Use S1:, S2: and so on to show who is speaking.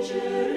S1: angels.